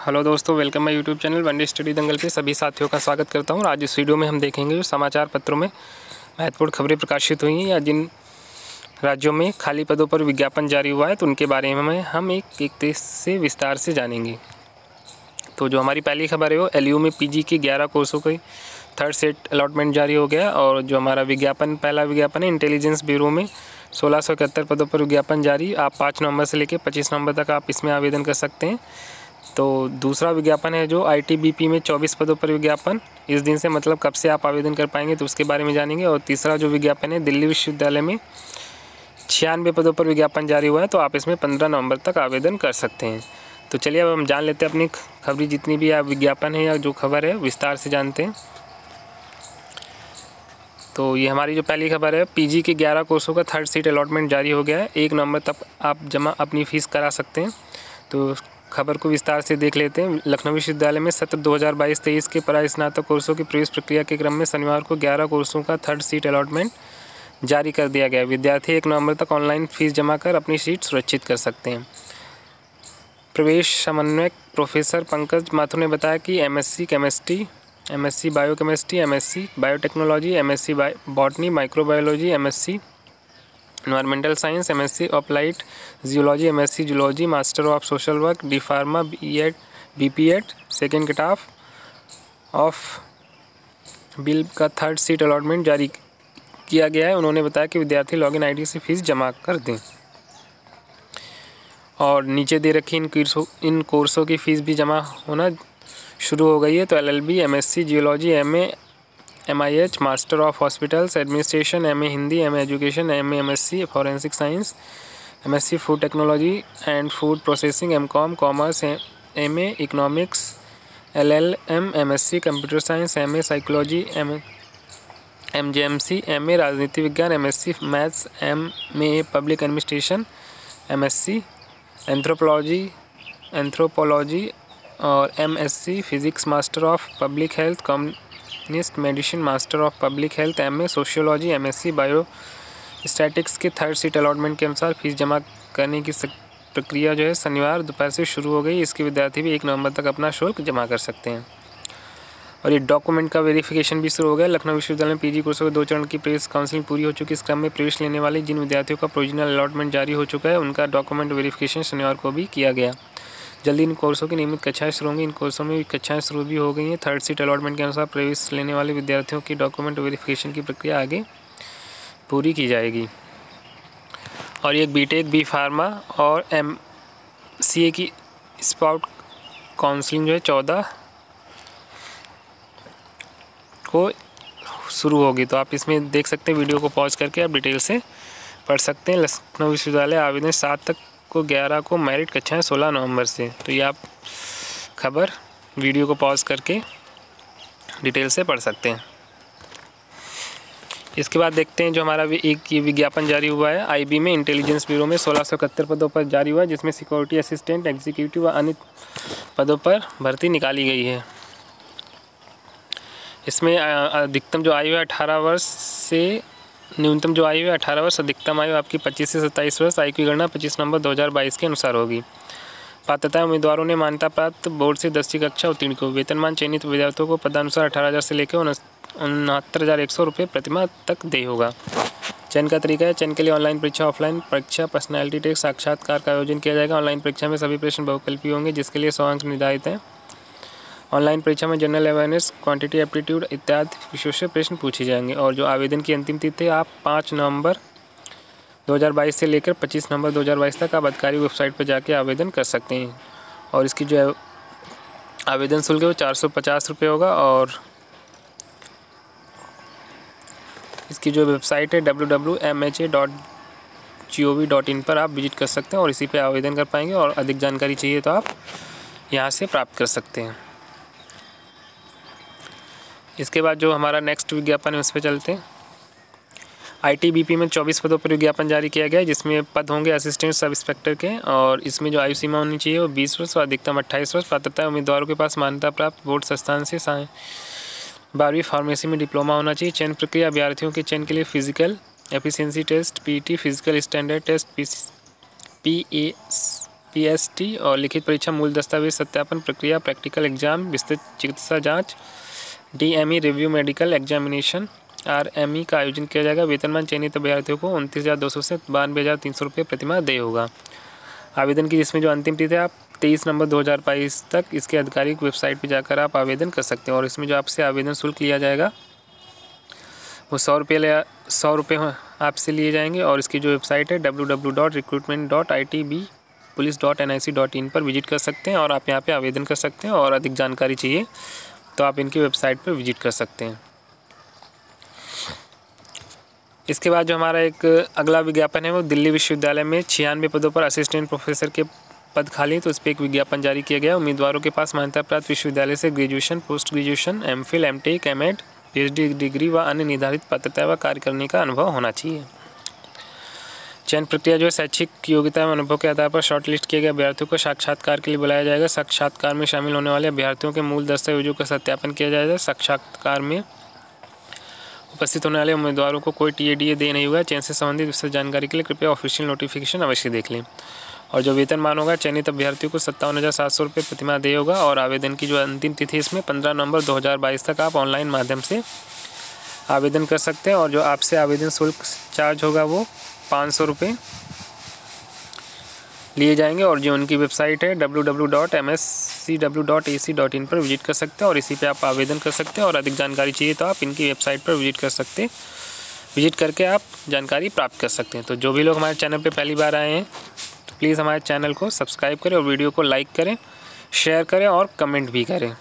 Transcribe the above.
Hello दोस्तों, welcome my YouTube channel one day study Dangal के सभी साथियों का स्वागत करता हूँ। और आज इस वीडियो में हम देखेंगे जो समाचार पत्रों में महत्वपूर्ण खबरें प्रकाशित हुई हैं या जिन राज्यों में खाली पदों पर विज्ञापन जारी हुआ है तो उनके बारे में हम एक एक देश से विस्तार से जानेंगे। तो जो हमारी पहली खबर है वो एल में पी के ग्यारह कोर्सों के थर्ड सेट अलॉटमेंट जारी हो गया और जो हमारा विज्ञापन, पहला विज्ञापन है, इंटेलिजेंस ब्यूरो में सोलह पदों पर विज्ञापन जारी। आप पाँच नवंबर से लेकर पच्चीस नवंबर तक आप इसमें आवेदन कर सकते हैं। तो दूसरा विज्ञापन है जो आईटीबीपी में 24 पदों पर विज्ञापन। इस दिन से मतलब कब से आप आवेदन कर पाएँगे तो उसके बारे में जानेंगे। और तीसरा जो विज्ञापन है, दिल्ली विश्वविद्यालय में छियानवे पदों पर विज्ञापन जारी हुआ है तो आप इसमें पंद्रह नवंबर तक आवेदन कर सकते हैं। तो चलिए, अब हम जान लेते हैं अपनी खबरी। जितनी भी आप विज्ञापन है या जो खबर है, विस्तार से जानते हैं। तो ये हमारी जो पहली खबर है, पीजी के 11 कोर्सों का थर्ड सीट अलॉटमेंट जारी हो गया है। एक नवंबर तक आप जमा अपनी फ़ीस करा सकते हैं। तो खबर को विस्तार से देख लेते हैं। लखनऊ विश्वविद्यालय में सत्र 2022-23 के परा स्नातक कोर्सों की प्रवेश प्रक्रिया के क्रम में शनिवार को 11 कोर्सों का थर्ड सीट अलॉटमेंट जारी कर दिया गया। विद्यार्थी एक नवंबर तक ऑनलाइन फ़ीस जमा कर अपनी सीट सुरक्षित कर सकते हैं। प्रवेश समन्वयक प्रोफेसर पंकज माथुर ने बताया कि MSc chemistry M S MSc biochemistry MSc biotechnology M S MSc botany microbiology MSc environmental science M S MSc applied geology MSc geology master of social work D pharma B Ed B P Ed second cutoff of bill का third seat allotment जारी किया गया है। उन्होंने बताया कि विद्यार्थी login ID से फ़ीस जमा कर दें। और नीचे दे रखी इन इन कोर्सों की फ़ीस भी जमा होना शुरू हो गई है। तो LLB MSc geology MA M I H master of hospitals administration M A Hindi M A education M A M S C forensic science M S C food technology and food processing M com commerce M A economics L L M M S C computer science M A psychology M M J M C M A राजनीति विज्ञान M S C maths M A public administration M S C anthropology anthropology और M S C physics master of public health cum टेक्निस्ट medicine master of public health M A sociology M biostatistics के third seat allotment के अनुसार fees जमा करने की प्रक्रिया जो है शनिवार दोपहर से शुरू हो गई। इसके विद्यार्थी भी एक नवंबर तक अपना शुल्क जमा कर सकते हैं। और ये डॉक्यूमेंट का वेरिफिकेशन भी शुरू हो गया। लखनऊ विश्वविद्यालय में पीजी कोर्सों के दो चरण की प्रेस काउंसलिंग पूरी हो चुकी इस क्रम में प्रवेश लेने वाले जिन विद्यार्थियों का प्रोविजनल अलॉटमेंट जारी हो चुका है, उनका डॉक्यूमेंट वेरिफिकेशन शनिवार को भी किया गया। जल्दी इन कोर्सों की नियमित कक्षाएँ शुरू होंगी। इन कोर्सों में कक्षाएँ शुरू भी हो गई हैं। थर्ड सीट अलॉटमेंट के अनुसार प्रवेश लेने वाले विद्यार्थियों की डॉक्यूमेंट वेरिफिकेशन की प्रक्रिया आगे पूरी की जाएगी। और एक बीटेक बी फार्मा और एम सी ए की स्पाउट काउंसलिंग जो है, चौदह को शुरू होगी। तो आप इसमें देख सकते हैं, वीडियो को पॉज करके आप डिटेल से पढ़ सकते हैं। लखनऊ विश्वविद्यालय आवेदन सात तक को ग्यारह को मेरिट कक्षाएँ सोलह नवंबर से। तो ये आप खबर वीडियो को पॉज करके डिटेल से पढ़ सकते हैं। इसके बाद देखते हैं जो हमारा भी एक ये विज्ञापन जारी हुआ है। आईबी में इंटेलिजेंस ब्यूरो में सोलह सौ इकहत्तर पदों पर जारी हुआ है, जिसमें सिक्योरिटी असिस्टेंट एग्जीक्यूटिव व अन्य पदों पर भर्ती निकाली गई है। इसमें अधिकतम जो आयु है अठारह वर्ष से न्यूनतम जो आयु है, अठारह वर्ष, अधिकतम आयु आपकी पच्चीस से सत्ताईस वर्ष आयु की गणना पच्चीस नवंबर दो हज़ार बाईस के अनुसार होगी। पात्रता उम्मीदवारों ने मान्यता प्राप्त बोर्ड से दसवीं कक्षा उत्तीर्ण को। वेतनमान चयनित विद्यार्थियों को पदानुसार अठारह हज़ार से लेकर उनहत्तर हज़ार एक सौ रुपये प्रतिमा तक दे होगा। चयन का तरीका है, चयन के लिए ऑनलाइन परीक्षा, ऑफलाइन परीक्षा, पर्सनैलिटी टेस्ट, साक्षात्कार का आयोजन किया जाएगा। ऑनलाइन परीक्षा में सभी प्रश्न बहुकल्पी होंगे, जिसके लिए सौ अंक निर्धारित हैं। ऑनलाइन परीक्षा में जनरल अवेयरनेस, क्वांटिटी, एप्टीट्यूड इत्यादि विषयों से प्रश्न पूछे जाएँगे। और जो आवेदन की अंतिम तिथि आप पाँच नवंबर 2022 से लेकर 25 नवंबर 2022 तक आप अधिकारी वेबसाइट पर जाके आवेदन कर सकते हैं। और इसकी जो आवेदन शुल्क है वो चार सौ होगा और इसकी जो वेबसाइट है, डब्ल्यू जी पर आप विज़िट कर सकते हैं और इसी पे आवेदन कर पाएँगे और अधिक जानकारी चाहिए तो आप यहाँ से प्राप्त कर सकते हैं। इसके बाद जो हमारा नेक्स्ट विज्ञापन है, उस पर चलते हैं। आईटीबीपी में 24 पदों पर विज्ञापन जारी किया गया जिसमें पद होंगे असिस्टेंट सब इंस्पेक्टर के, और इसमें जो आयु सीमा होनी चाहिए, वो 20 वर्ष और अधिकतम अट्ठाईस वर्ष, पात्रता उम्मीदवारों के पास मान्यता प्राप्त बोर्ड संस्थान से बारहवीं फार्मेसी में डिप्लोमा होना चाहिए। चयन प्रक्रिया अभ्यर्थियों के चयन के लिए physical efficiency test PT physical standard test P A PST और लिखित परीक्षा मूल दस्तावेज़ सत्यापन प्रक्रिया प्रैक्टिकल एग्ज़ाम विस्तृत चिकित्सा जाँच DME review medical examination R M E का आयोजन किया जाएगा। वेतनमान चयनित अभ्यर्थियों को उनतीस हज़ार दो सौ से बानवे हज़ार तीन सौ रुपये प्रतिमाह दे होगा। आवेदन की जिसमें जो अंतिम तिथि है, आप तेईस नवंबर दो हज़ार बाईस तक इसके आधिकारिक वेबसाइट पर जाकर आप आवेदन कर सकते हैं और इसमें जो आपसे आवेदन शुल्क लिया जाएगा, वो सौ रुपये सौ रुपये आपसे लिए जाएँगे और इसकी जो वेबसाइट है W W dot recruitment dot I T B police dot N I C dot in पर विज़िट कर सकते हैं और आप यहाँ पे आवेदन कर सकते हैं और अधिक जानकारी चाहिए। तो आप इनकी वेबसाइट पर विज़िट कर सकते हैं। इसके बाद जो हमारा एक अगला विज्ञापन है, वो दिल्ली विश्वविद्यालय में छियानवे पदों पर असिस्टेंट प्रोफेसर के पद खाली तो इस पर एक विज्ञापन जारी किया गया उम्मीदवारों के पास मान्यता प्राप्त विश्वविद्यालय से graduation, post graduation, M Phil, M Tech, M Ed degree व अन्य निर्धारित पात्रता व कार्य करने का अनुभव होना चाहिए। चयन प्रक्रिया जो है शैक्षिक योग्यता एवं अनुभव के आधार पर शॉर्टलिस्ट किए गए अभ्यर्थियों को साक्षात्कार के लिए बुलाया जाएगा। साक्षात्कार में शामिल होने वाले अभ्यर्थियों के मूल दस्तावेजों का सत्यापन किया जाएगा। साक्षात्कार में उपस्थित होने वाले उम्मीदवारों को कोई टी ए डी ए दे नहीं हुआ चयन से संबंधित विस्तृत जानकारी के लिए कृपया ऑफिशियल नोटिफिकेशन अवश्य देख लें। और जो वेतन मान होगा, चयनित अभ्यर्थियों को सत्तावन हज़ार सात सौ रुपये प्रतिमा दे होगा और आवेदन की जो अंतिम तिथि इसमें पंद्रह नवंबर दो हज़ार बाईस तक आप ऑनलाइन माध्यम से आवेदन कर सकते हैं। और जो आपसे आवेदन शुल्क चार्ज होगा, वो पाँच सौ रुपये लिए जाएँगे और जो उनकी वेबसाइट है इन पर विज़िट कर सकते हैं और इसी पे आप आवेदन कर सकते हैं और अधिक जानकारी चाहिए तो आप इनकी वेबसाइट पर विज़िट कर सकते हैं। विज़िट करके आप जानकारी प्राप्त कर सकते हैं। तो जो भी लोग हमारे चैनल पे पहली बार आए हैं तो प्लीज़ हमारे चैनल को सब्सक्राइब करें और वीडियो को लाइक करें, शेयर करें और कमेंट भी करें।